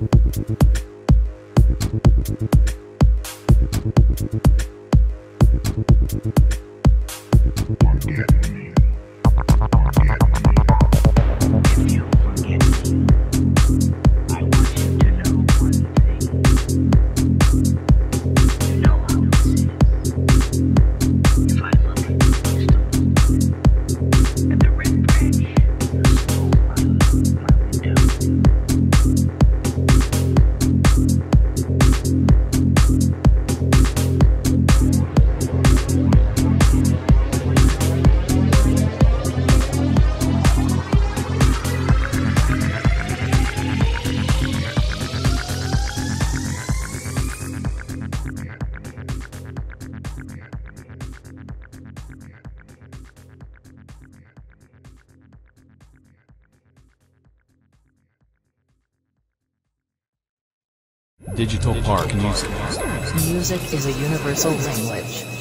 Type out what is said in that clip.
Forget me. Forget me. If you forget me. Digital Park Music. Music is a universal language.